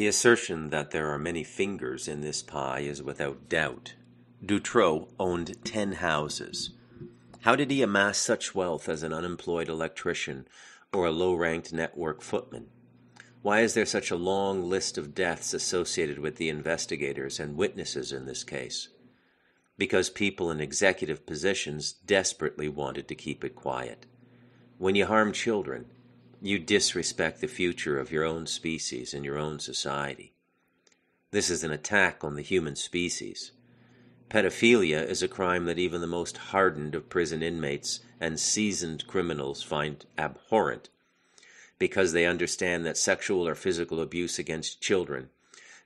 The assertion that there are many fingers in this pie is without doubt. Dutroux owned ten houses. How did he amass such wealth as an unemployed electrician or a low ranked network footman? Why is there such a long list of deaths associated with the investigators and witnesses in this case? Because people in executive positions desperately wanted to keep it quiet. When you harm children, you disrespect the future of your own species and your own society. This is an attack on the human species. Pedophilia is a crime that even the most hardened of prison inmates and seasoned criminals find abhorrent because they understand that sexual or physical abuse against children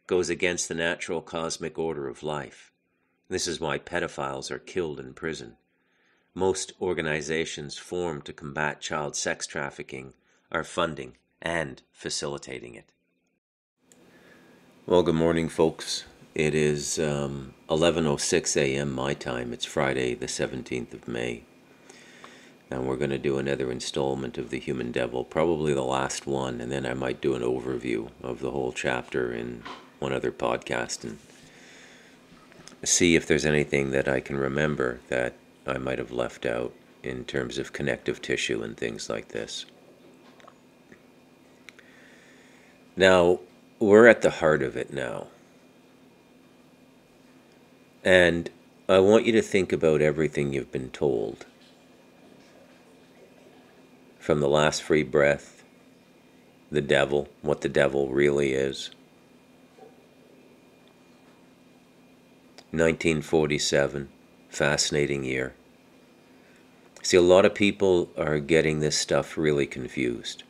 goes against the natural cosmic order of life. This is why pedophiles are killed in prison. Most organizations formed to combat child sex trafficking are funding and facilitating it. Well, good morning, folks. It is um, 11:06 a.m. my time. It's Friday, the 17th of May and we're going to do another installment of the human devil probably the last one and then i might do an overview of the whole chapter in one other podcast and see if there's anything that i can remember that i might have left out in terms of connective tissue and things like this now we're at the heart of it now and i want you to think about everything you've been told from the last free breath, the devil, what the devil really is. 1947, fascinating year. See, a lot of people are getting this stuff really confused.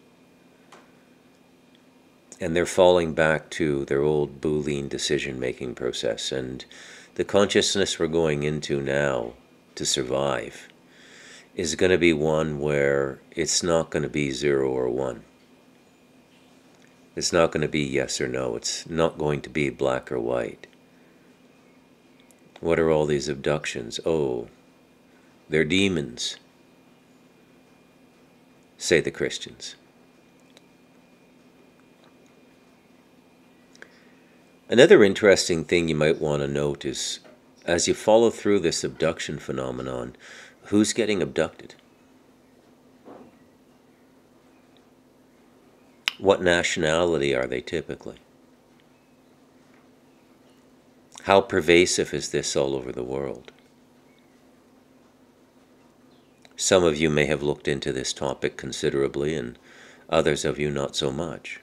And they're falling back to their old Boolean decision making process. And the consciousness we're going into now to survive is going to be one where it's not going to be zero or one. It's not going to be yes or no. It's not going to be black or white. What are all these abductions? Oh, they're demons, say the Christians. Another interesting thing you might want to note is as you follow through this abduction phenomenon, who's getting abducted? What nationality are they typically? How pervasive is this all over the world? Some of you may have looked into this topic considerably, and others of you not so much.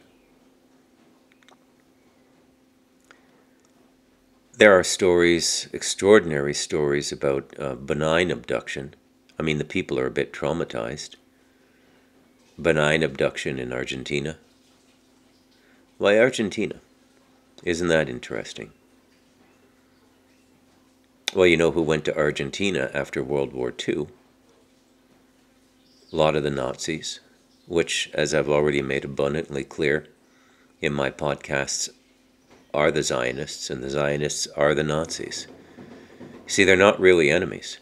There are stories, extraordinary stories about uh, benign abduction. I mean, the people are a bit traumatized. Benign abduction in Argentina. Why Argentina? Isn't that interesting? Well, you know who went to Argentina after World War II? A lot of the Nazis, which, as I've already made abundantly clear in my podcasts are the Zionists, and the Zionists are the Nazis. See, they're not really enemies.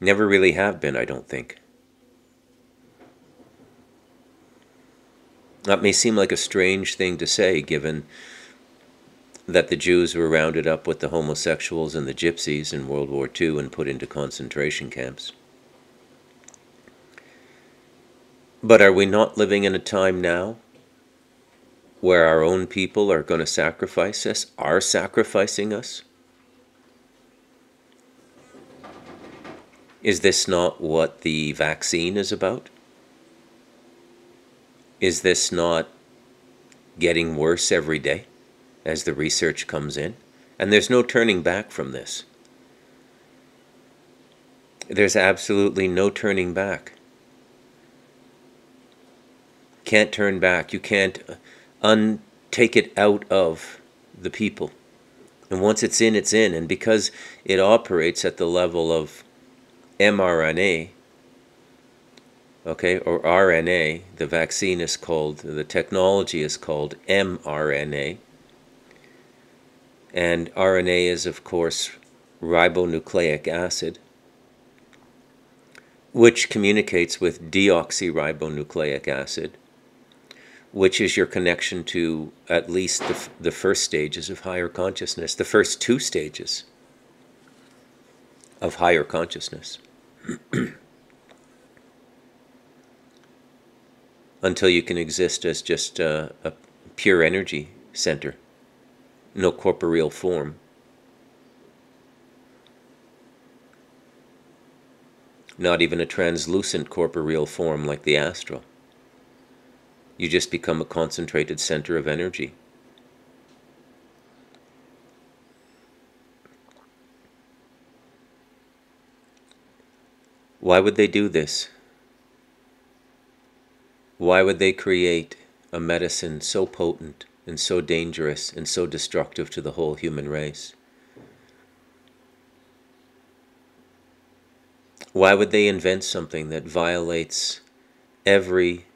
Never really have been, I don't think. That may seem like a strange thing to say, given that the Jews were rounded up with the homosexuals and the gypsies in World War II and put into concentration camps. But are we not living in a time now where our own people are going to sacrifice us, are sacrificing us? Is this not what the vaccine is about? Is this not getting worse every day as the research comes in? And there's no turning back from this. There's absolutely no turning back. Can't turn back. You can't un take it out of the people. And once it's in, it's in. And because it operates at the level of mRNA, okay, or RNA, the vaccine is called, the technology is called mRNA. And RNA is, of course, ribonucleic acid, which communicates with deoxyribonucleic acid, which is your connection to at least the, the first stages of higher consciousness, the first two stages of higher consciousness. Until you can exist as just a, a pure energy center, no corporeal form. Not even a translucent corporeal form like the astral. You just become a concentrated center of energy. Why would they do this? Why would they create a medicine so potent and so dangerous and so destructive to the whole human race? Why would they invent something that violates every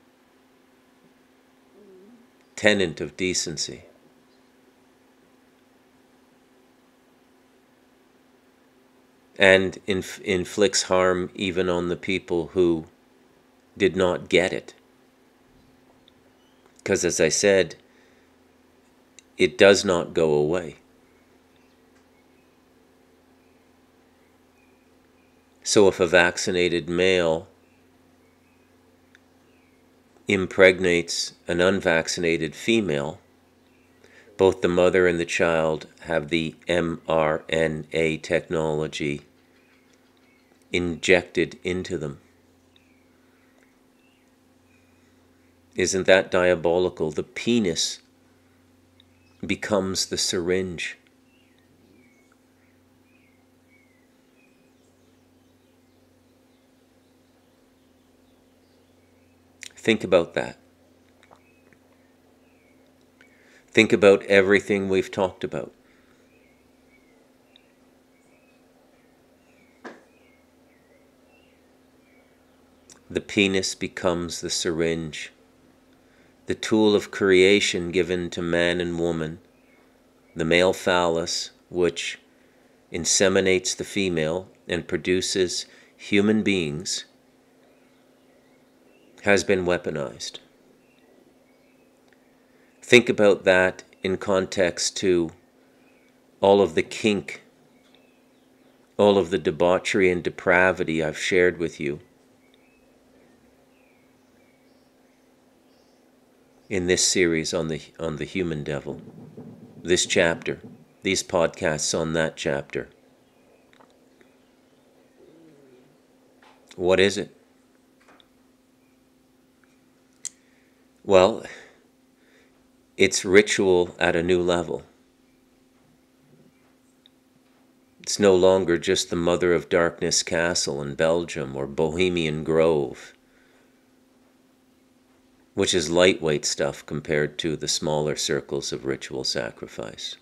tenet of decency? And inf- inflicts harm even on the people who did not get it. Because, as I said, it does not go away. So, if a vaccinated male impregnates an unvaccinated female, both the mother and the child have the mRNA technology injected into them. Isn't that diabolical? The penis becomes the syringe. Think about that. Think about everything we've talked about. The penis becomes the syringe the tool of creation given to man and woman, the male phallus, which inseminates the female and produces human beings, has been weaponized. Think about that in context to all of the kink, all of the debauchery and depravity I've shared with you in this series on the on the human devil. This chapter, these podcasts on that chapter. What is it? Well, it's ritual at a new level. It's no longer just the Mother of Darkness Castle in Belgium or Bohemian Grove which is lightweight stuff compared to the smaller circles of ritual sacrifice.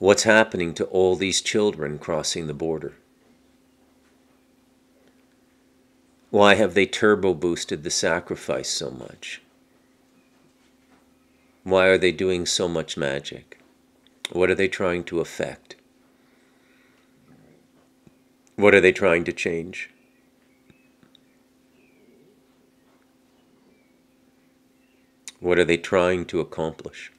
What's happening to all these children crossing the border? Why have they turbo boosted the sacrifice so much? Why are they doing so much magic? What are they trying to affect? What are they trying to change? What are they trying to accomplish?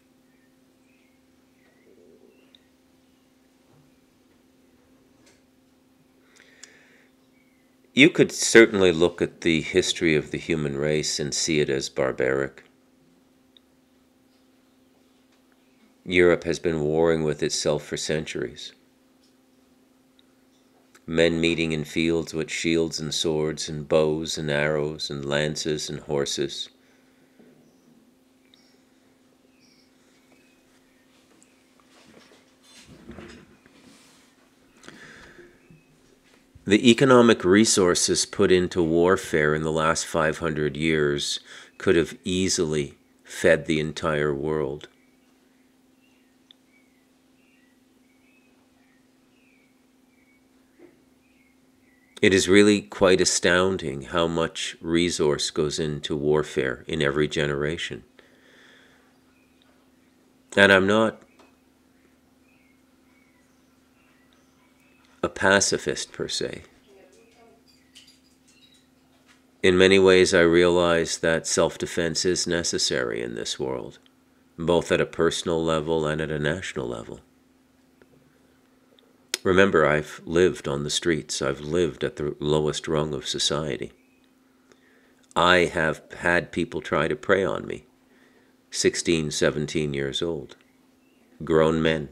You could certainly look at the history of the human race and see it as barbaric. Europe has been warring with itself for centuries. Men meeting in fields with shields and swords and bows and arrows and lances and horses The economic resources put into warfare in the last 500 years could have easily fed the entire world. It is really quite astounding how much resource goes into warfare in every generation. And I'm not a pacifist per se. In many ways, I realize that self defense is necessary in this world, both at a personal level and at a national level. Remember, I've lived on the streets, I've lived at the lowest rung of society. I have had people try to prey on me, 16, 17 years old, grown men.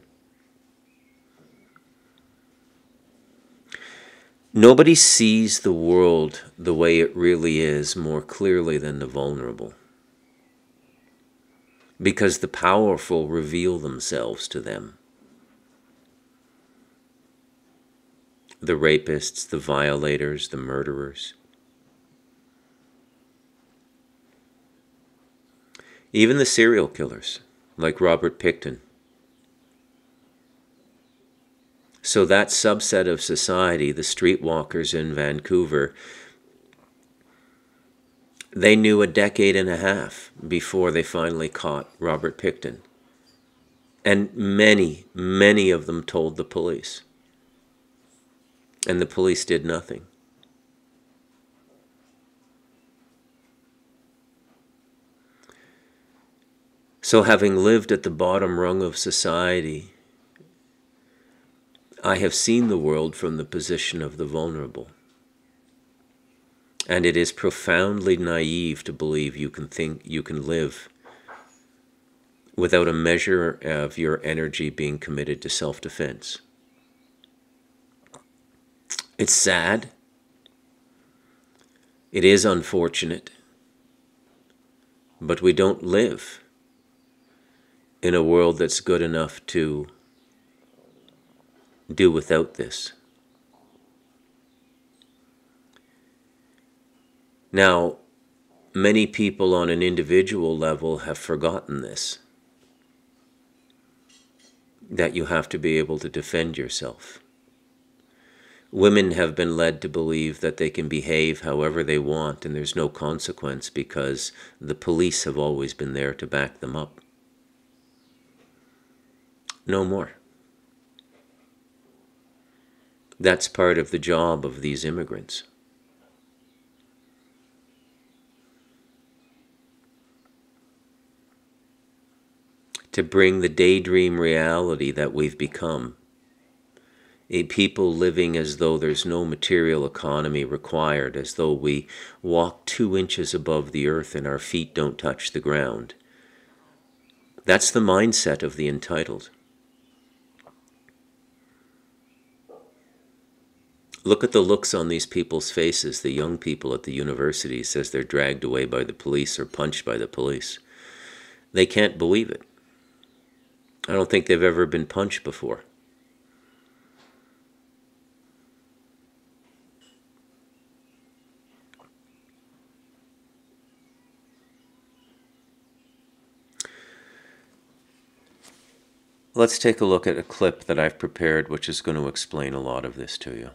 Nobody sees the world the way it really is more clearly than the vulnerable. Because the powerful reveal themselves to them. The rapists, the violators, the murderers. Even the serial killers, like Robert Pickton. So that subset of society, the streetwalkers in Vancouver, they knew a decade and a half before they finally caught Robert Pickton. And many, many of them told the police. And the police did nothing. So, having lived at the bottom rung of society, I have seen the world from the position of the vulnerable. And it is profoundly naive to believe you can think you can live without a measure of your energy being committed to self defense. It's sad. It is unfortunate. But we don't live in a world that's good enough to do without this. Now, many people on an individual level have forgotten this that you have to be able to defend yourself. Women have been led to believe that they can behave however they want and there's no consequence because the police have always been there to back them up. No more. That's part of the job of these immigrants. To bring the daydream reality that we've become. A people living as though there's no material economy required, as though we walk two inches above the earth and our feet don't touch the ground. That's the mindset of the entitled. Look at the looks on these people's faces, the young people at the universities, as they're dragged away by the police or punched by the police. They can't believe it. I don't think they've ever been punched before. Let's take a look at a clip that I've prepared, which is going to explain a lot of this to you.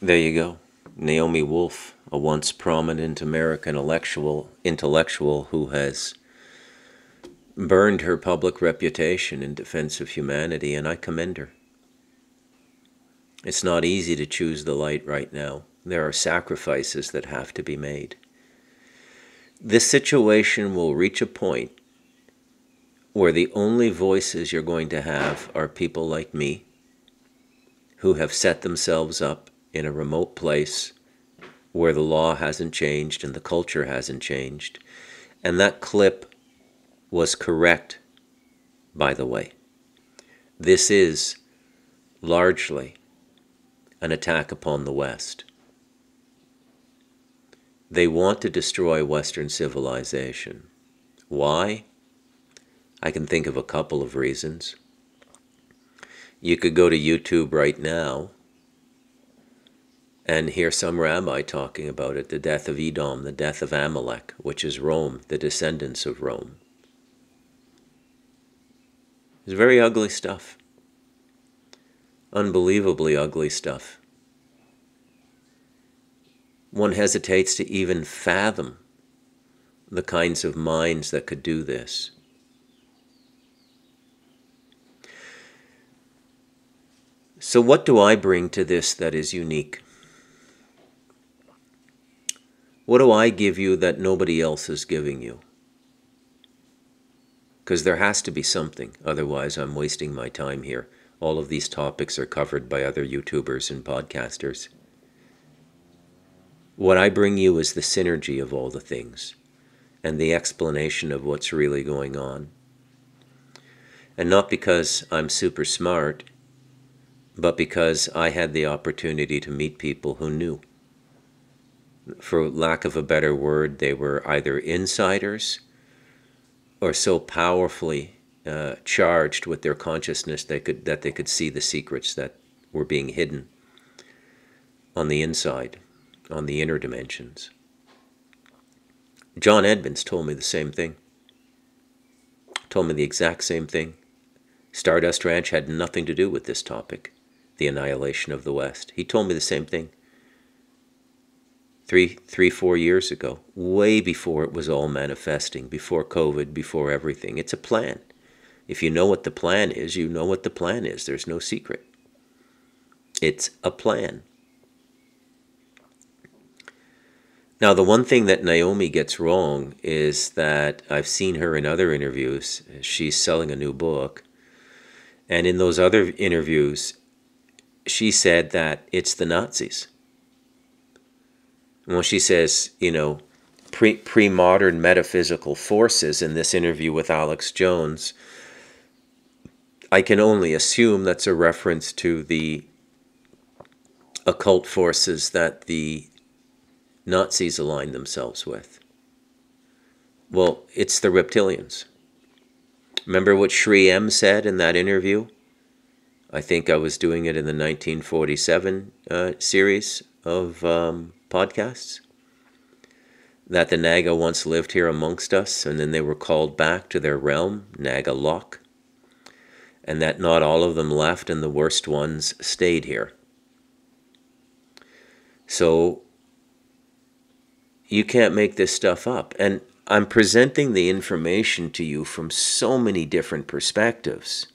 There you go. Naomi Wolf, a once prominent American intellectual, intellectual who has burned her public reputation in defense of humanity, and I commend her. It's not easy to choose the light right now. There are sacrifices that have to be made. This situation will reach a point where the only voices you're going to have are people like me who have set themselves up in a remote place where the law hasn't changed and the culture hasn't changed. And that clip was correct, by the way. This is largely an attack upon the West. They want to destroy Western civilization. Why? I can think of a couple of reasons. You could go to YouTube right now and hear some rabbi talking about it the death of Edom, the death of Amalek, which is Rome, the descendants of Rome. It's very ugly stuff. Unbelievably ugly stuff. One hesitates to even fathom the kinds of minds that could do this. So, what do I bring to this that is unique? What do I give you that nobody else is giving you? Because there has to be something, otherwise, I'm wasting my time here. All of these topics are covered by other YouTubers and podcasters. What I bring you is the synergy of all the things and the explanation of what's really going on. And not because I'm super smart but because I had the opportunity to meet people who knew. For lack of a better word, they were either insiders or so powerfully uh, charged with their consciousness they could, that they could see the secrets that were being hidden on the inside, on the inner dimensions. John Edmonds told me the same thing. Told me the exact same thing. Stardust Ranch had nothing to do with this topic the annihilation of the West. He told me the same thing three, three, four years ago, way before it was all manifesting, before COVID, before everything. It's a plan. If you know what the plan is, you know what the plan is. There's no secret. It's a plan. Now, the one thing that Naomi gets wrong is that I've seen her in other interviews. She's selling a new book. And in those other interviews, she said that it's the Nazis. Well, she says, you know, pre pre modern metaphysical forces in this interview with Alex Jones, I can only assume that's a reference to the occult forces that the Nazis aligned themselves with. Well, it's the reptilians. Remember what Sri M said in that interview? I think I was doing it in the 1947 uh, series of um, podcasts. That the Naga once lived here amongst us, and then they were called back to their realm, Naga Lok, and that not all of them left, and the worst ones stayed here. So you can't make this stuff up. And I'm presenting the information to you from so many different perspectives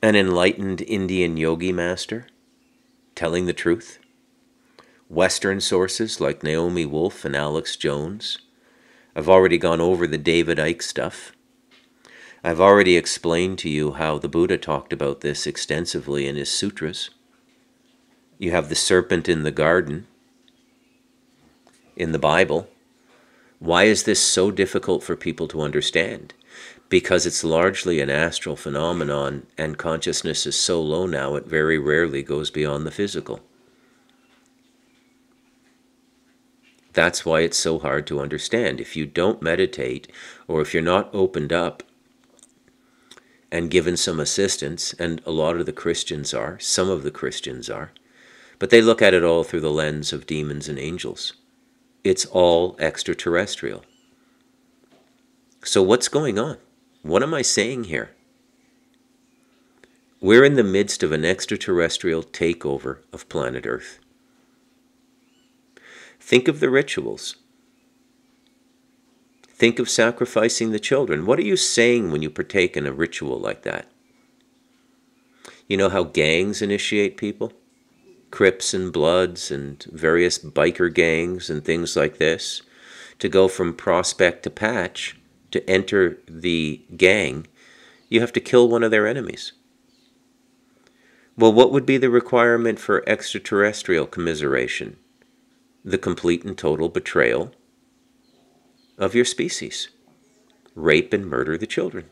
an enlightened Indian yogi master telling the truth, Western sources like Naomi Wolf and Alex Jones. I've already gone over the David Icke stuff. I've already explained to you how the Buddha talked about this extensively in his sutras. You have the serpent in the garden in the Bible. Why is this so difficult for people to understand? because it's largely an astral phenomenon and consciousness is so low now it very rarely goes beyond the physical. That's why it's so hard to understand. If you don't meditate or if you're not opened up and given some assistance, and a lot of the Christians are, some of the Christians are, but they look at it all through the lens of demons and angels. It's all extraterrestrial. So, what's going on? What am I saying here? We're in the midst of an extraterrestrial takeover of planet Earth. Think of the rituals. Think of sacrificing the children. What are you saying when you partake in a ritual like that? You know how gangs initiate people? Crips and Bloods and various biker gangs and things like this. To go from prospect to patch, to enter the gang, you have to kill one of their enemies. Well, what would be the requirement for extraterrestrial commiseration? The complete and total betrayal of your species. Rape and murder the children.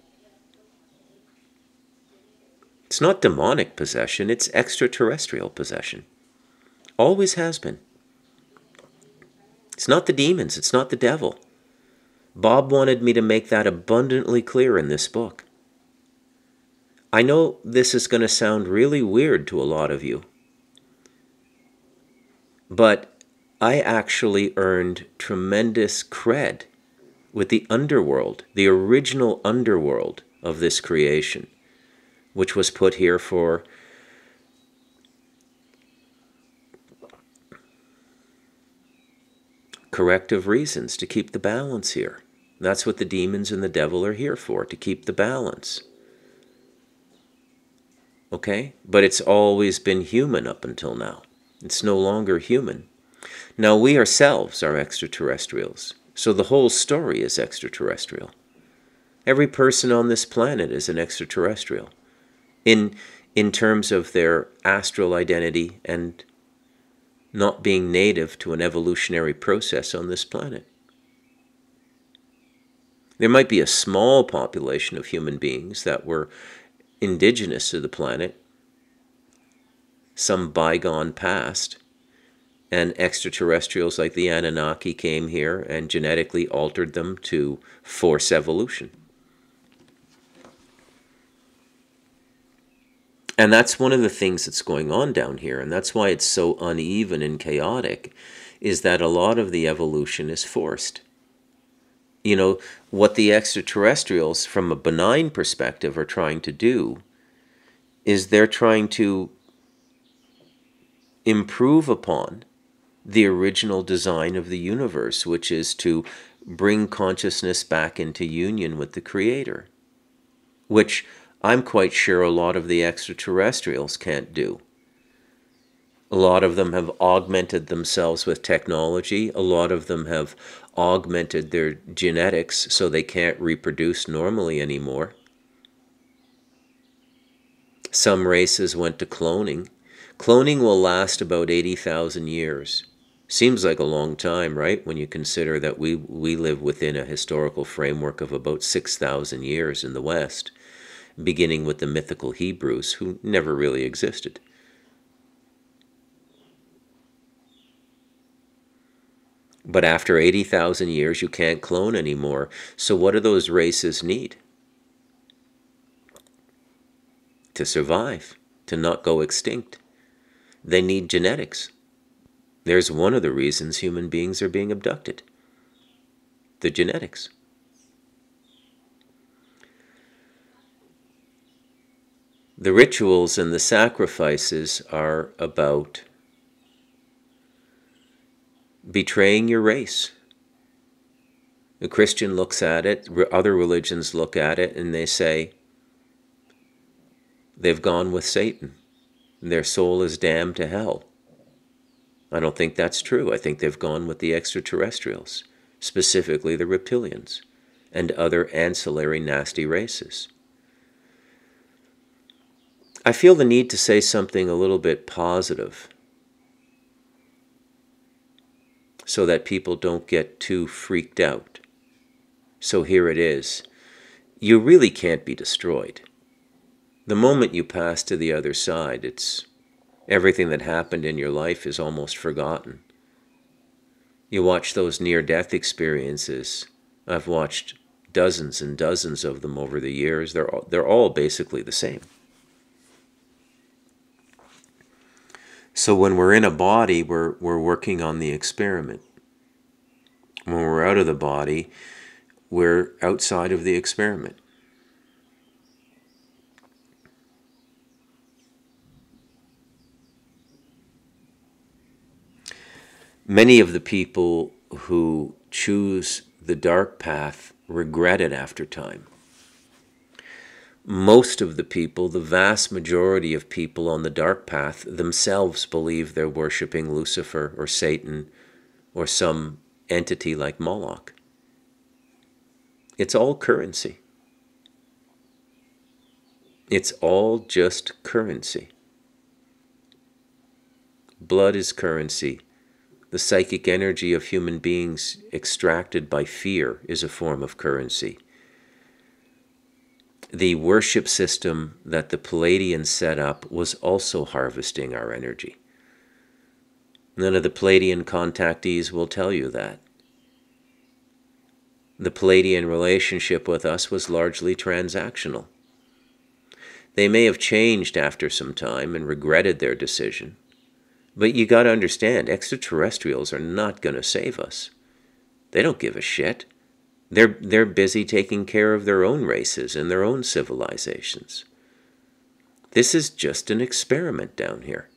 It's not demonic possession, it's extraterrestrial possession. Always has been. It's not the demons, it's not the devil. Bob wanted me to make that abundantly clear in this book. I know this is going to sound really weird to a lot of you, but I actually earned tremendous cred with the underworld, the original underworld of this creation, which was put here for corrective reasons to keep the balance here. That's what the demons and the devil are here for, to keep the balance. Okay? But it's always been human up until now. It's no longer human. Now, we ourselves are extraterrestrials. So the whole story is extraterrestrial. Every person on this planet is an extraterrestrial in, in terms of their astral identity and not being native to an evolutionary process on this planet. There might be a small population of human beings that were indigenous to the planet, some bygone past, and extraterrestrials like the Anunnaki came here and genetically altered them to force evolution. And that's one of the things that's going on down here, and that's why it's so uneven and chaotic, is that a lot of the evolution is forced. You know, what the extraterrestrials, from a benign perspective, are trying to do is they're trying to improve upon the original design of the universe, which is to bring consciousness back into union with the Creator, which I'm quite sure a lot of the extraterrestrials can't do. A lot of them have augmented themselves with technology. A lot of them have augmented their genetics so they can't reproduce normally anymore. Some races went to cloning. Cloning will last about 80,000 years. Seems like a long time, right? When you consider that we, we live within a historical framework of about 6,000 years in the West, beginning with the mythical Hebrews, who never really existed. But after 80,000 years, you can't clone anymore. So, what do those races need? To survive, to not go extinct. They need genetics. There's one of the reasons human beings are being abducted the genetics. The rituals and the sacrifices are about betraying your race. The Christian looks at it, other religions look at it, and they say they've gone with Satan. Their soul is damned to hell. I don't think that's true. I think they've gone with the extraterrestrials, specifically the reptilians and other ancillary nasty races. I feel the need to say something a little bit positive so that people don't get too freaked out. So here it is. You really can't be destroyed. The moment you pass to the other side, it's Everything that happened in your life is almost forgotten. You watch those near death experiences. I've watched dozens and dozens of them over the years. They're all, they're all basically the same. So when we're in a body, we're, we're working on the experiment. When we're out of the body, we're outside of the experiment. Many of the people who choose the dark path regret it after time. Most of the people, the vast majority of people on the dark path, themselves believe they're worshiping Lucifer or Satan or some entity like Moloch. It's all currency. It's all just currency. Blood is currency. The psychic energy of human beings extracted by fear is a form of currency. The worship system that the Pleiadians set up was also harvesting our energy. None of the Pleiadian contactees will tell you that. The Pleiadian relationship with us was largely transactional. They may have changed after some time and regretted their decision. But you got to understand, extraterrestrials are not going to save us. They don't give a shit. They're, they're busy taking care of their own races and their own civilizations. This is just an experiment down here.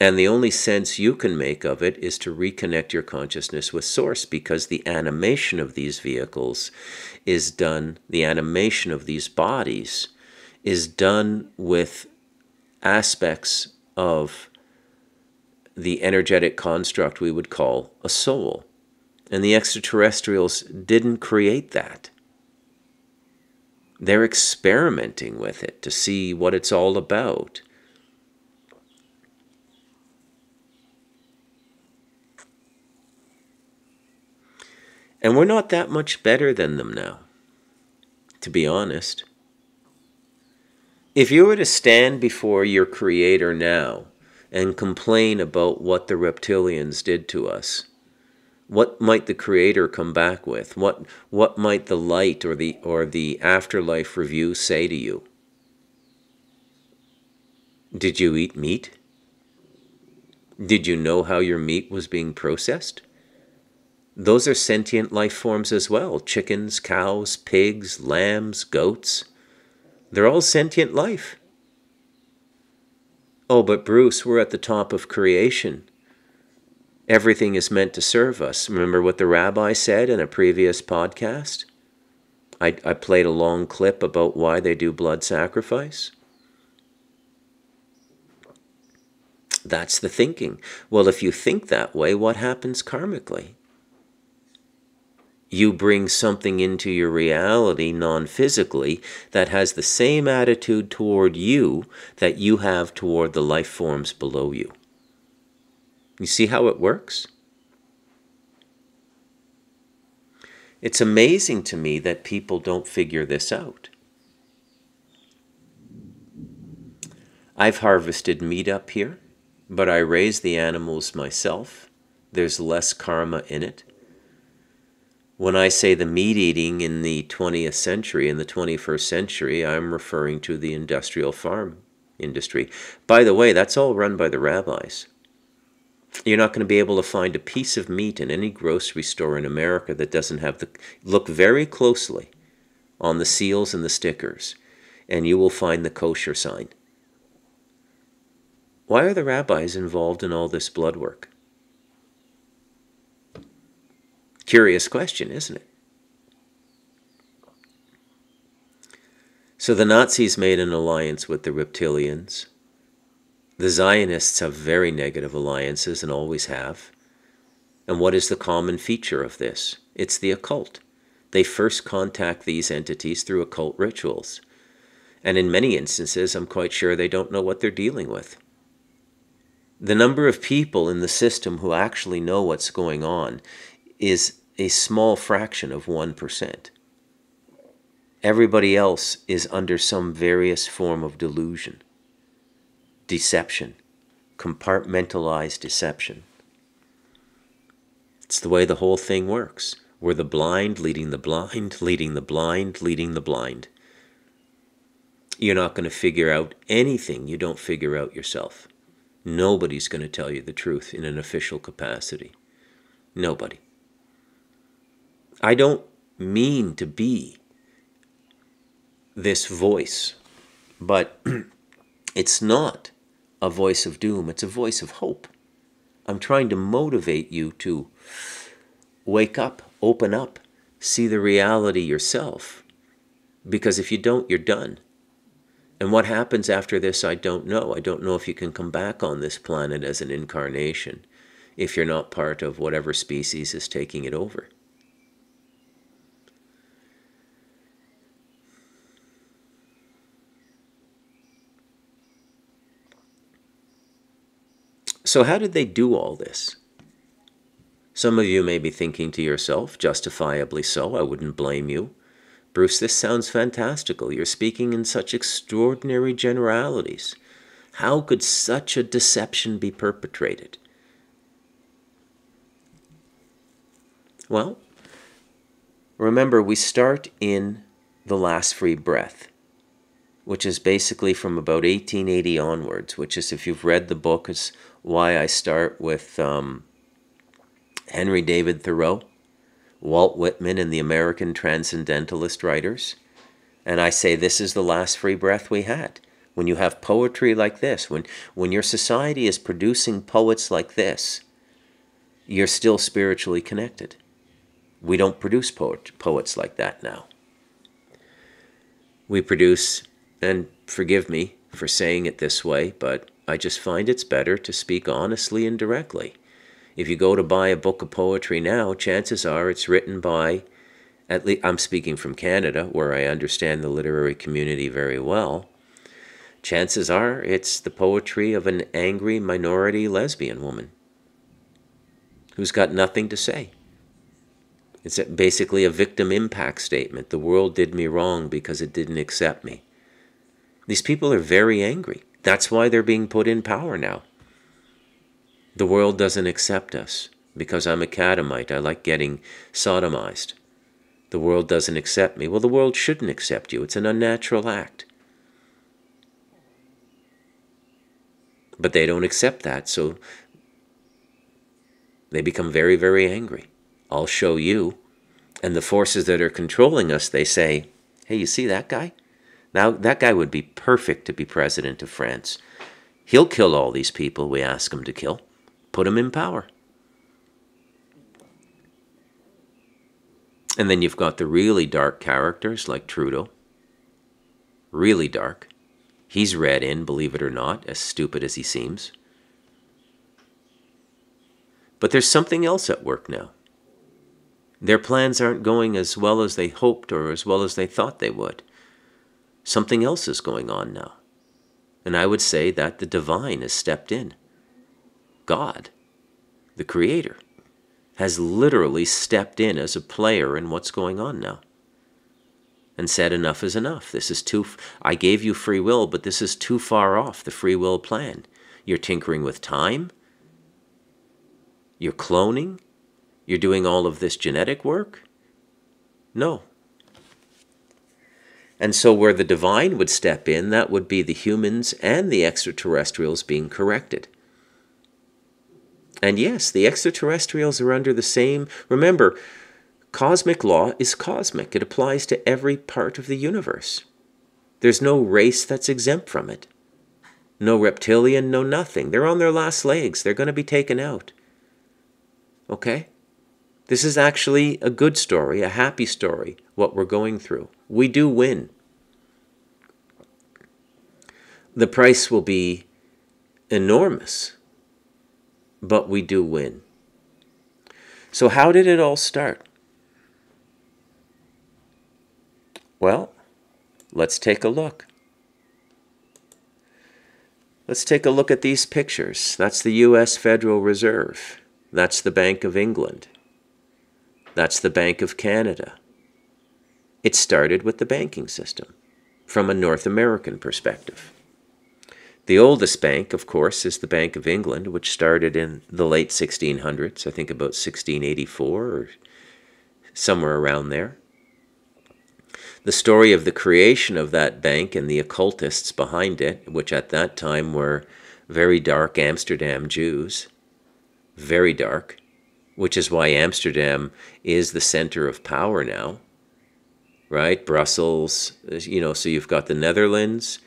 And the only sense you can make of it is to reconnect your consciousness with Source because the animation of these vehicles is done, the animation of these bodies is done with aspects of the energetic construct we would call a soul. And the extraterrestrials didn't create that. They're experimenting with it to see what it's all about. And we're not that much better than them now, to be honest. If you were to stand before your Creator now and complain about what the reptilians did to us, what might the Creator come back with? What, what might the light or the, or the afterlife review say to you? Did you eat meat? Did you know how your meat was being processed? Those are sentient life forms as well chickens, cows, pigs, lambs, goats. They're all sentient life. Oh, but Bruce, we're at the top of creation. Everything is meant to serve us. Remember what the rabbi said in a previous podcast? I, I played a long clip about why they do blood sacrifice. That's the thinking. Well, if you think that way, what happens karmically? You bring something into your reality non physically that has the same attitude toward you that you have toward the life forms below you. You see how it works? It's amazing to me that people don't figure this out. I've harvested meat up here, but I raise the animals myself. There's less karma in it when I say the meat eating in the 20th century, in the 21st century, I'm referring to the industrial farm industry. By the way, that's all run by the rabbis. You're not going to be able to find a piece of meat in any grocery store in America that doesn't have the. Look very closely on the seals and the stickers, and you will find the kosher sign. Why are the rabbis involved in all this blood work? Curious question, isn't it? So the Nazis made an alliance with the reptilians. The Zionists have very negative alliances and always have. And what is the common feature of this? It's the occult. They first contact these entities through occult rituals. And in many instances, I'm quite sure they don't know what they're dealing with. The number of people in the system who actually know what's going on is a small fraction of 1%. Everybody else is under some various form of delusion, deception, compartmentalized deception. It's the way the whole thing works. We're the blind leading the blind, leading the blind, leading the blind. You're not going to figure out anything you don't figure out yourself. Nobody's going to tell you the truth in an official capacity. Nobody. I don't mean to be this voice, but it's not a voice of doom, it's a voice of hope. I'm trying to motivate you to wake up, open up, see the reality yourself. Because if you don't, you're done. And what happens after this, I don't know. I don't know if you can come back on this planet as an incarnation if you're not part of whatever species is taking it over. So, how did they do all this? Some of you may be thinking to yourself, justifiably so, I wouldn't blame you. Bruce, this sounds fantastical. You're speaking in such extraordinary generalities. How could such a deception be perpetrated? Well, remember, we start in the last free breath which is basically from about 1880 onwards, which is, if you've read the book, is why I start with um, Henry David Thoreau, Walt Whitman, and the American Transcendentalist writers. And I say this is the last free breath we had. When you have poetry like this, when, when your society is producing poets like this, you're still spiritually connected. We don't produce poet, poets like that now. We produce and forgive me for saying it this way, but I just find it's better to speak honestly and directly. If you go to buy a book of poetry now, chances are it's written by, at least I'm speaking from Canada, where I understand the literary community very well. Chances are it's the poetry of an angry minority lesbian woman who's got nothing to say. It's basically a victim impact statement. The world did me wrong because it didn't accept me. These people are very angry. That's why they're being put in power now. The world doesn't accept us because I'm a catamite. I like getting sodomized. The world doesn't accept me. Well, the world shouldn't accept you. It's an unnatural act. But they don't accept that, so they become very, very angry. I'll show you. And the forces that are controlling us, they say, hey, you see that guy? Now, that guy would be perfect to be president of France. He'll kill all these people we ask him to kill, put him in power. And then you've got the really dark characters like Trudeau. Really dark. He's read in, believe it or not, as stupid as he seems. But there's something else at work now. Their plans aren't going as well as they hoped or as well as they thought they would something else is going on now. And I would say that the divine has stepped in. God, the Creator, has literally stepped in as a player in what's going on now and said, Enough is enough. This is too, I gave you free will, but this is too far off the free will plan. You're tinkering with time, you're cloning, you're doing all of this genetic work. No, and so, where the divine would step in, that would be the humans and the extraterrestrials being corrected. And yes, the extraterrestrials are under the same. Remember, cosmic law is cosmic, it applies to every part of the universe. There's no race that's exempt from it. No reptilian, no nothing. They're on their last legs. They're going to be taken out. Okay? This is actually a good story, a happy story, what we're going through. We do win. The price will be enormous, but we do win. So, how did it all start? Well, let's take a look. Let's take a look at these pictures. That's the U.S. Federal Reserve. That's the Bank of England. That's the Bank of Canada. It started with the banking system from a North American perspective. The oldest bank, of course, is the Bank of England, which started in the late 1600s, I think about 1684 or somewhere around there. The story of the creation of that bank and the occultists behind it, which at that time were very dark Amsterdam Jews, very dark, which is why Amsterdam is the center of power now, right? Brussels, you know, so you've got the Netherlands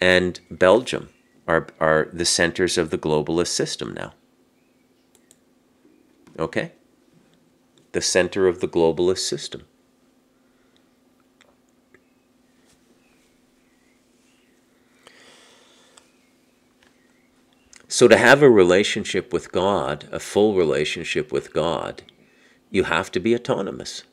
and Belgium are, are the centers of the globalist system now. Okay? The center of the globalist system. So, to have a relationship with God, a full relationship with God, you have to be autonomous.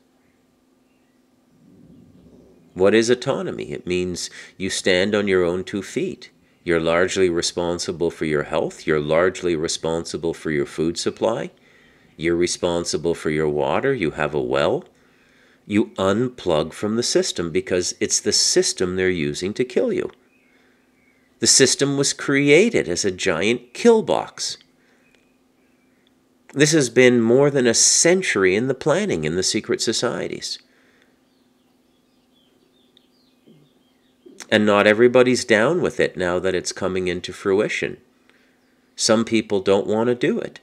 What is autonomy? It means you stand on your own two feet. You're largely responsible for your health. You're largely responsible for your food supply. You're responsible for your water. You have a well. You unplug from the system because it's the system they're using to kill you. The system was created as a giant kill box. This has been more than a century in the planning in the secret societies. And not everybody's down with it now that it's coming into fruition. Some people don't want to do it.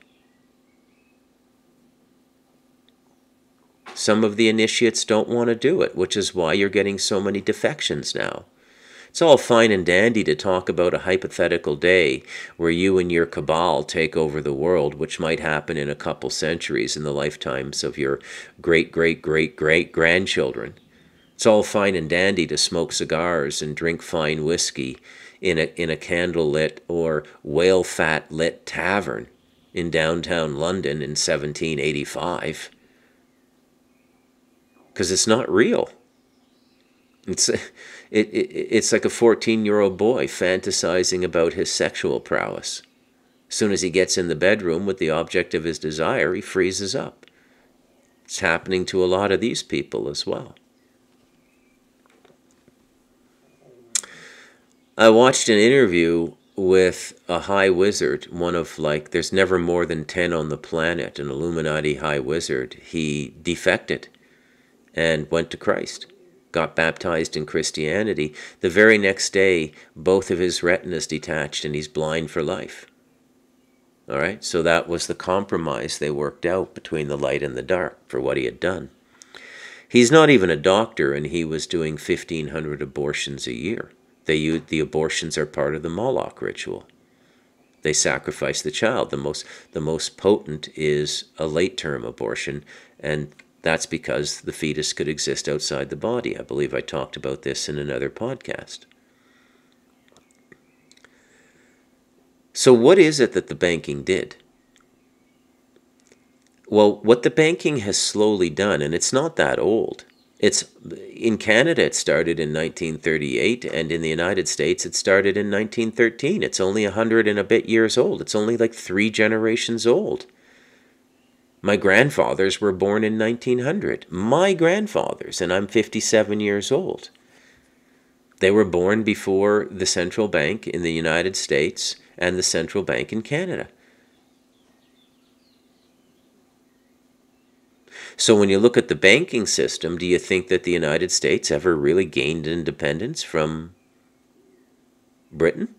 Some of the initiates don't want to do it, which is why you're getting so many defections now. It's all fine and dandy to talk about a hypothetical day where you and your cabal take over the world, which might happen in a couple centuries in the lifetimes of your great, great, great, great grandchildren. It's all fine and dandy to smoke cigars and drink fine whiskey in a, in a candlelit or whale fat lit tavern in downtown London in 1785. Because it's not real. It's it, it, it's like a 14 year old boy fantasizing about his sexual prowess. As soon as he gets in the bedroom with the object of his desire, he freezes up. It's happening to a lot of these people as well. I watched an interview with a high wizard, one of like, there's never more than 10 on the planet, an Illuminati high wizard. He defected and went to Christ got baptized in Christianity, the very next day, both of his retinas detached and he's blind for life. All right, so that was the compromise they worked out between the light and the dark for what he had done. He's not even a doctor, and he was doing 1,500 abortions a year. They, the abortions are part of the Moloch ritual. They sacrifice the child. The most, the most potent is a late term abortion, and that's because the fetus could exist outside the body. I believe I talked about this in another podcast. So, what is it that the banking did? Well, what the banking has slowly done, and it's not that old. It's in Canada it started in 1938 and in the United States it started in 1913. It's only a 100 and a bit years old. It's only like 3 generations old. My grandfathers were born in 1900. My grandfathers, and I'm 57 years old. They were born before the central bank in the United States and the central bank in Canada. So when you look at the banking system, do you think that the United States ever really gained independence from Britain?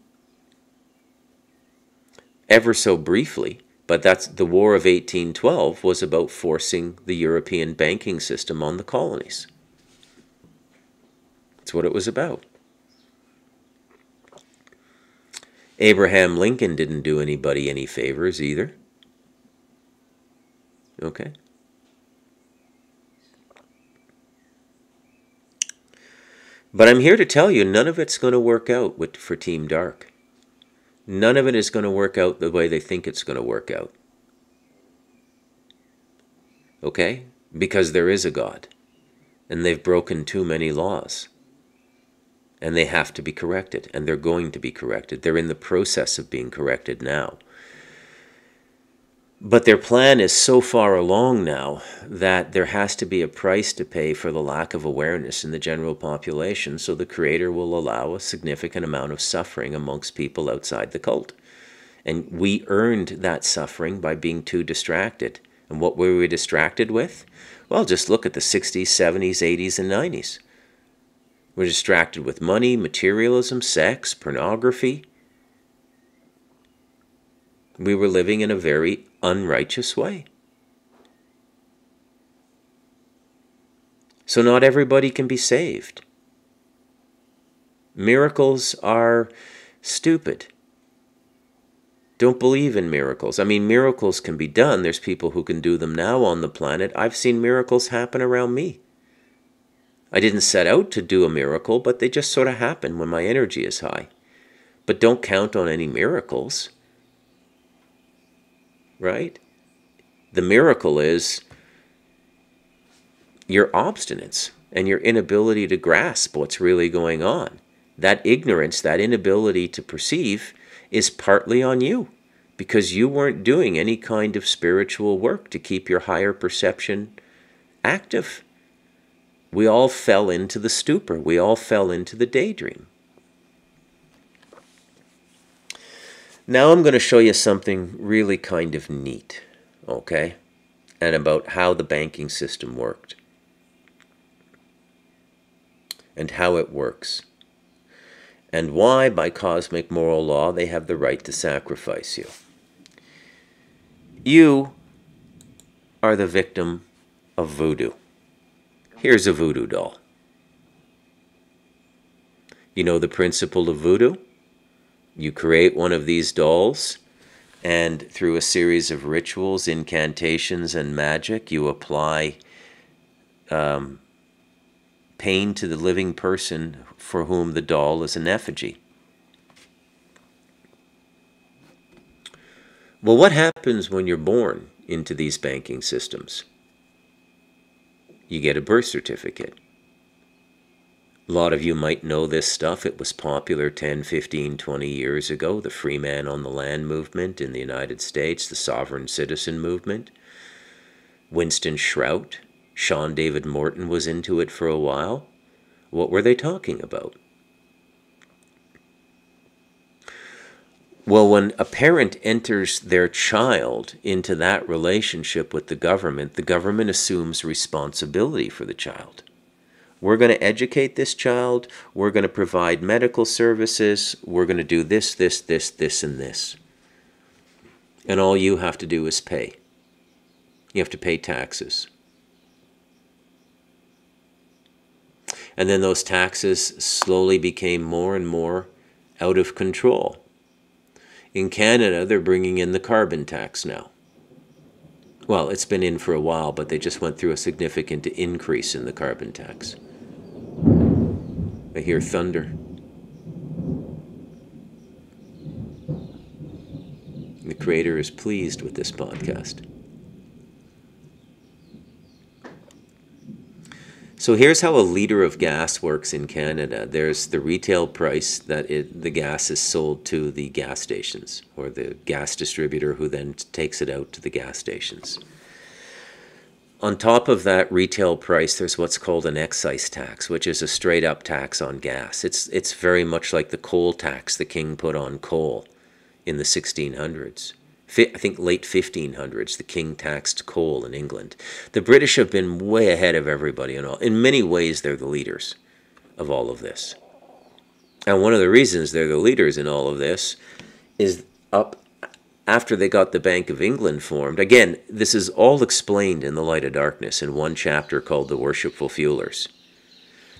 Ever so briefly. But that's the War of 1812 was about forcing the European banking system on the colonies. That's what it was about. Abraham Lincoln didn't do anybody any favors either. Okay? But I'm here to tell you none of it's going to work out with, for Team Dark none of it is going to work out the way they think it's going to work out. Okay? Because there is a God. And they've broken too many laws. And they have to be corrected. And they're going to be corrected. They're in the process of being corrected now. But their plan is so far along now that there has to be a price to pay for the lack of awareness in the general population, so the Creator will allow a significant amount of suffering amongst people outside the cult. And we earned that suffering by being too distracted. And what were we distracted with? Well, just look at the 60s, 70s, 80s, and 90s. We're distracted with money, materialism, sex, pornography. We were living in a very unrighteous way. So, not everybody can be saved. Miracles are stupid. don't believe in miracles. I mean, miracles can be done. There's people who can do them now on the planet. I've seen miracles happen around me. I didn't set out to do a miracle, but they just sort of happen when my energy is high. But don't count on any miracles. Right? The miracle is your obstinance and your inability to grasp what's really going on. That ignorance, that inability to perceive, is partly on you because you weren't doing any kind of spiritual work to keep your higher perception active. We all fell into the stupor, we all fell into the daydream. Now I'm going to show you something really kind of neat, okay? And about how the banking system worked and how it works and why, by cosmic moral law, they have the right to sacrifice you. You are the victim of voodoo. Here's a voodoo doll. You know the principle of voodoo? You create one of these dolls, and through a series of rituals, incantations, and magic, you apply um, pain to the living person for whom the doll is an effigy. Well, what happens when you're born into these banking systems? You get a birth certificate. A lot of you might know this stuff. It was popular 10, 15, 20 years ago. The free man on the land movement in the United States, the sovereign citizen movement. Winston Shrout, Sean David Morton was into it for a while. What were they talking about? Well, when a parent enters their child into that relationship with the government, the government assumes responsibility for the child. We're going to educate this child. We're going to provide medical services. We're going to do this, this, this, this, and this. And all you have to do is pay. You have to pay taxes. And then those taxes slowly became more and more out of control. In Canada, they're bringing in the carbon tax now. Well, it's been in for a while, but they just went through a significant increase in the carbon tax. I hear thunder. The Creator is pleased with this podcast. So here's how a liter of gas works in Canada. There's the retail price that it, the gas is sold to the gas stations or the gas distributor who then takes it out to the gas stations. On top of that retail price, there's what's called an excise tax, which is a straight up tax on gas. It's, it's very much like the coal tax the king put on coal in the 1600s. I think late 1500s, the king taxed coal in England. The British have been way ahead of everybody in all. In many ways, they're the leaders of all of this. And one of the reasons they're the leaders in all of this is up after they got the Bank of England formed. Again, this is all explained in The Light of Darkness in one chapter called The Worshipful Fuelers.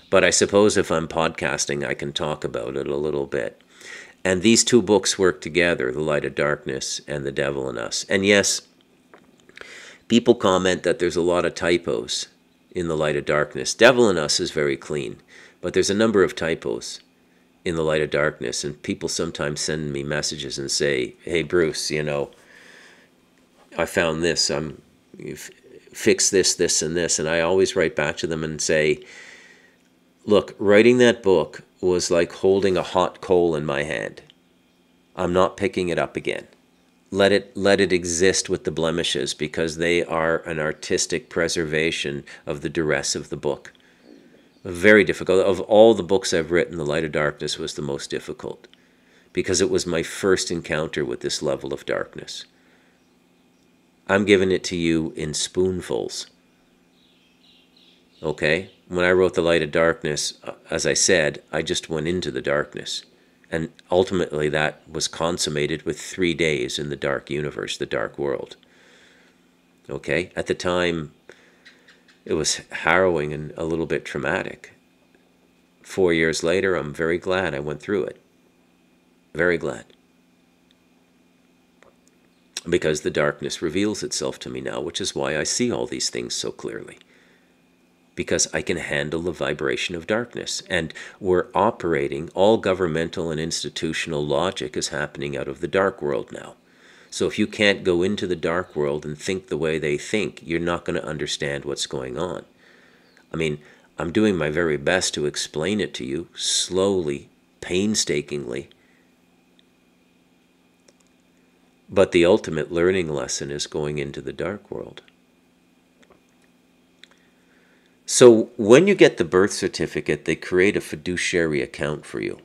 But I suppose if I'm podcasting, I can talk about it a little bit. And these two books work together The Light of Darkness and The Devil in Us. And yes, people comment that there's a lot of typos in The Light of Darkness. Devil in Us is very clean, but there's a number of typos in The Light of Darkness. And people sometimes send me messages and say, hey, Bruce, you know, I found this. I'm fix this, this, and this. And I always write back to them and say, look, writing that book was like holding a hot coal in my hand. I'm not picking it up again. Let it let it exist with the blemishes because they are an artistic preservation of the duress of the book. Very difficult. Of all the books I've written, The Light of Darkness was the most difficult because it was my first encounter with this level of darkness. I'm giving it to you in spoonfuls. Okay? when I wrote The Light of Darkness, uh, as I said, I just went into the darkness. And ultimately, that was consummated with three days in the dark universe, the dark world. Okay? At the time, it was harrowing and a little bit traumatic. Four years later, I'm very glad I went through it. Very glad. because the darkness reveals itself to me now, which is why I see all these things so clearly. Because I can handle the vibration of darkness. And we're operating, all governmental and institutional logic is happening out of the dark world now. So if you can't go into the dark world and think the way they think, you're not going to understand what's going on. I mean, I'm doing my very best to explain it to you slowly, painstakingly, But the ultimate learning lesson is going into the dark world. So when you get the birth certificate, they create a fiduciary account for you.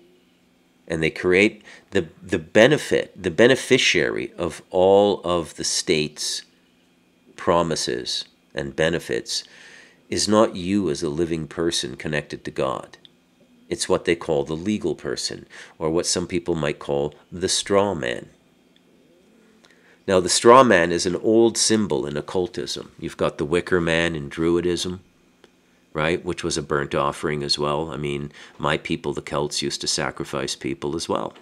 And they create the, the benefit, the beneficiary of all of the state's promises and benefits is not you as a living person connected to God. It's what they call the legal person, or what some people might call the straw man. Now, the straw man is an old symbol in occultism. You've got the wicker man in Druidism, right, which was a burnt offering as well. I mean, my people, the Celts, used to sacrifice people as well.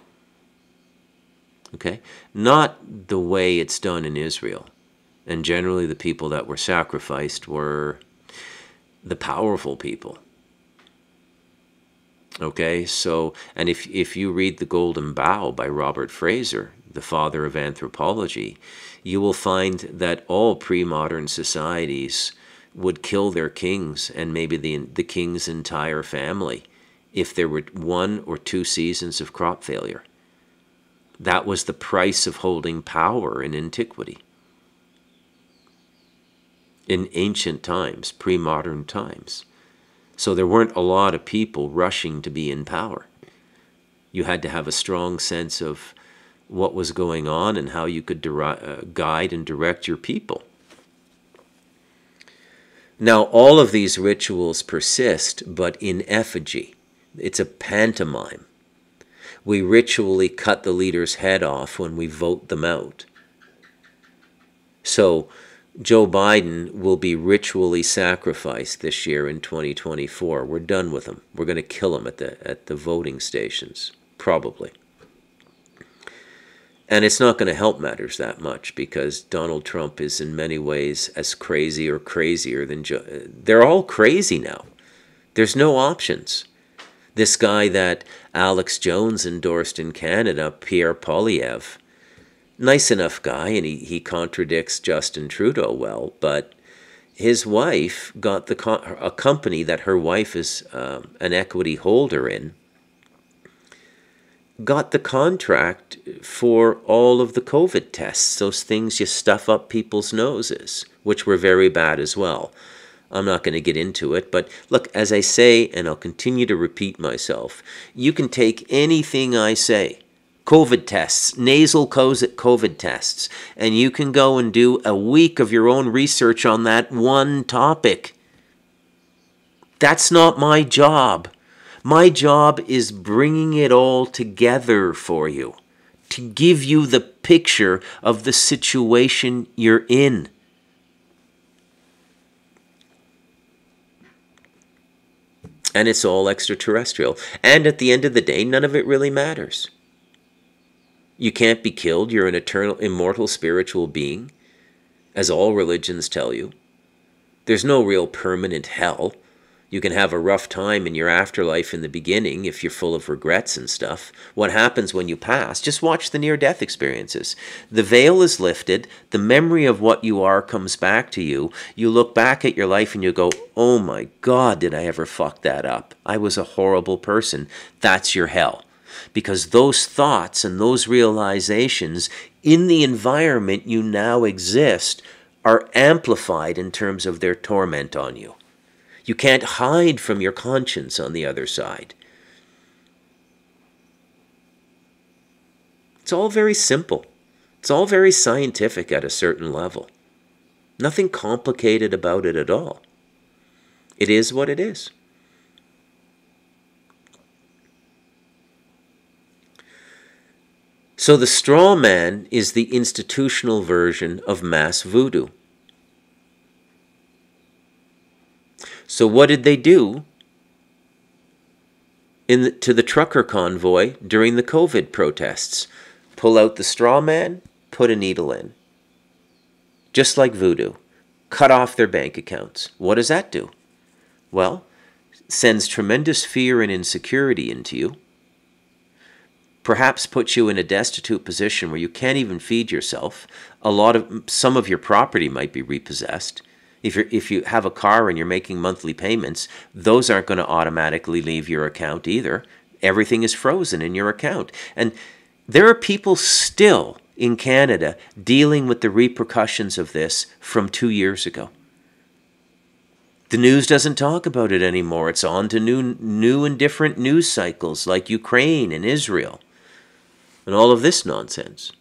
Okay? Not the way it's done in Israel. And generally, the people that were sacrificed were the powerful people. Okay, so, and if, if you read The Golden Bough by Robert Fraser, the father of anthropology, you will find that all pre modern societies would kill their kings and maybe the, the king's entire family if there were one or two seasons of crop failure. That was the price of holding power in antiquity. In ancient times, pre modern times. So there weren't a lot of people rushing to be in power. You had to have a strong sense of what was going on and how you could uh, guide and direct your people. Now, all of these rituals persist, but in effigy. It's a pantomime. We ritually cut the leader's head off when we vote them out. So, Joe Biden will be ritually sacrificed this year in 2024. We're done with him. We're going to kill him at the, at the voting stations, probably. And it's not going to help matters that much because Donald Trump is in many ways as crazy or crazier than Joe. They're all crazy now. There's no options. This guy that Alex Jones endorsed in Canada, Pierre Poilievre, nice enough guy, and he, he contradicts Justin Trudeau well, but his wife got the a company that her wife is um, an equity holder in got the contract for all of the COVID tests, those things you stuff up people's noses, which were very bad as well. I'm not going to get into it, but look, as I say, and I'll continue to repeat myself, you can take anything I say, COVID tests, nasal COVID tests, and you can go and do a week of your own research on that one topic. That's not my job. My job is bringing it all together for you to give you the picture of the situation you're in. And it's all extraterrestrial. And at the end of the day, none of it really matters. You can't be killed. You're an eternal, immortal spiritual being, as all religions tell you. There's no real permanent hell. You can have a rough time in your afterlife in the beginning if you're full of regrets and stuff. What happens when you pass? Just watch the near death experiences. The veil is lifted, the memory of what you are comes back to you. You look back at your life and you go, oh my God, did I ever fuck that up? I was a horrible person. That's your hell. Because those thoughts and those realizations in the environment you now exist are amplified in terms of their torment on you. You can't hide from your conscience on the other side. It's all very simple. It's all very scientific at a certain level. Nothing complicated about it at all. It is what it is. So the straw man is the institutional version of mass voodoo. So what did they do in the, to the trucker convoy during the COVID protests? Pull out the straw man, put a needle in. just like voodoo, cut off their bank accounts. What does that do? Well, sends tremendous fear and insecurity into you. Perhaps puts you in a destitute position where you can't even feed yourself. A lot of some of your property might be repossessed. If you if you have a car and you're making monthly payments, those aren't going to automatically leave your account either. Everything is frozen in your account. And there are people still in Canada dealing with the repercussions of this from 2 years ago. The news doesn't talk about it anymore. It's on to new new and different news cycles like Ukraine and Israel and all of this nonsense.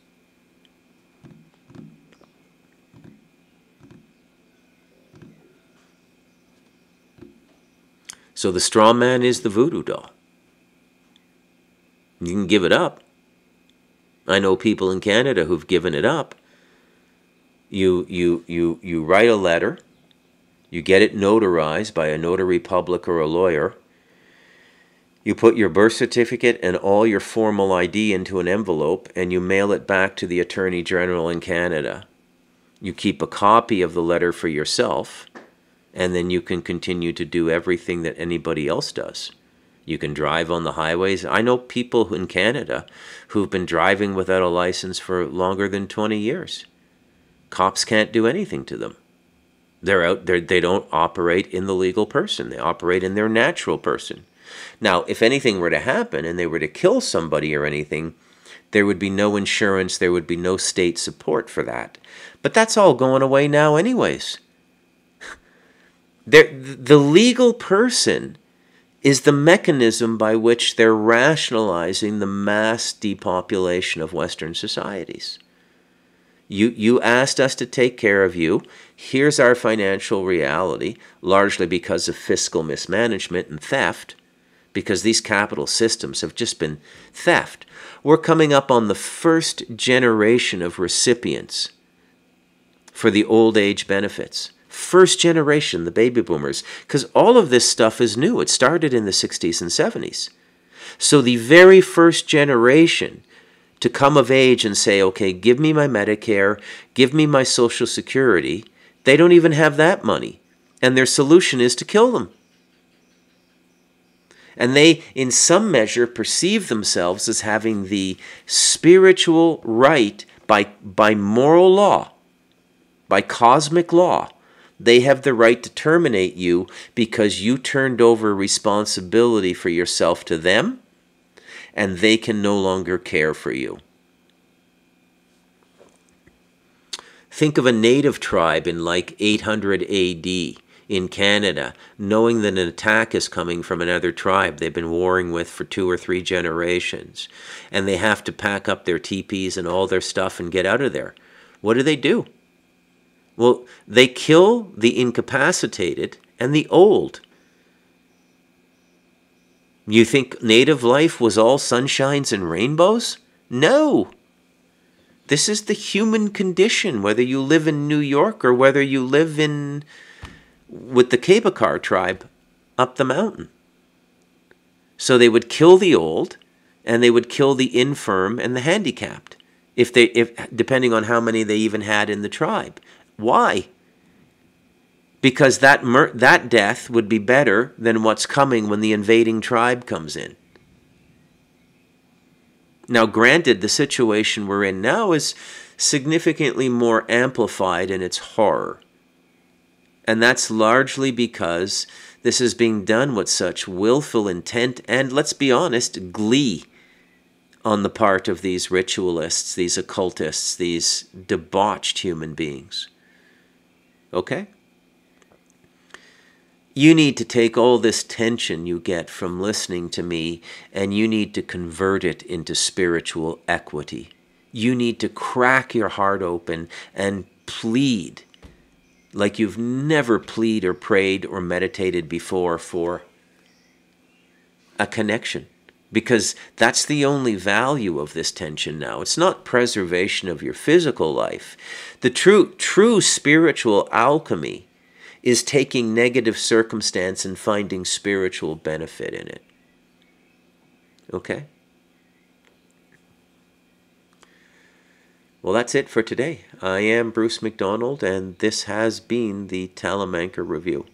So the straw man is the voodoo doll. You can give it up. I know people in Canada who've given it up. You you you you write a letter, you get it notarized by a notary public or a lawyer. You put your birth certificate and all your formal ID into an envelope and you mail it back to the Attorney General in Canada. You keep a copy of the letter for yourself and then you can continue to do everything that anybody else does. You can drive on the highways. I know people in Canada who've been driving without a license for longer than 20 years. Cops can't do anything to them. They're out there, they don't operate in the legal person, they operate in their natural person. Now, if anything were to happen and they were to kill somebody or anything, there would be no insurance, there would be no state support for that. But that's all going away now, anyways. They're, the legal person is the mechanism by which they're rationalizing the mass depopulation of Western societies. You, you asked us to take care of you. Here's our financial reality, largely because of fiscal mismanagement and theft, because these capital systems have just been theft. We're coming up on the first generation of recipients for the old age benefits first generation, the baby boomers, because all of this stuff is new. It started in the 60s and 70s. So the very first generation to come of age and say, okay, give me my Medicare, give me my Social Security, they don't even have that money. And their solution is to kill them. And they, in some measure, perceive themselves as having the spiritual right by, by moral law, by cosmic law, they have the right to terminate you because you turned over responsibility for yourself to them and they can no longer care for you. Think of a native tribe in like 800 AD in Canada, knowing that an attack is coming from another tribe they've been warring with for two or three generations, and they have to pack up their teepees and all their stuff and get out of there. What do they do? Well, they kill the incapacitated and the old. You think native life was all sunshines and rainbows? No. This is the human condition, whether you live in New York or whether you live in with the Kebakar tribe up the mountain. So they would kill the old and they would kill the infirm and the handicapped if they if depending on how many they even had in the tribe why? Because that mur- that death would be better than what's coming when the invading tribe comes in. Now, granted, the situation we're in now is significantly more amplified in its horror. And that's largely because this is being done with such willful intent and, let's be honest, glee on the part of these ritualists, these occultists, these debauched human beings. Okay? You need to take all this tension you get from listening to me and you need to convert it into spiritual equity. You need to crack your heart open and plead like you've never plead or prayed or meditated before for a connection because that's the only value of this tension now. It's not preservation of your physical life. The true true spiritual alchemy is taking negative circumstance and finding spiritual benefit in it. Okay? Well, that's it for today. I am Bruce McDonald, and this has been the Talamanca Review.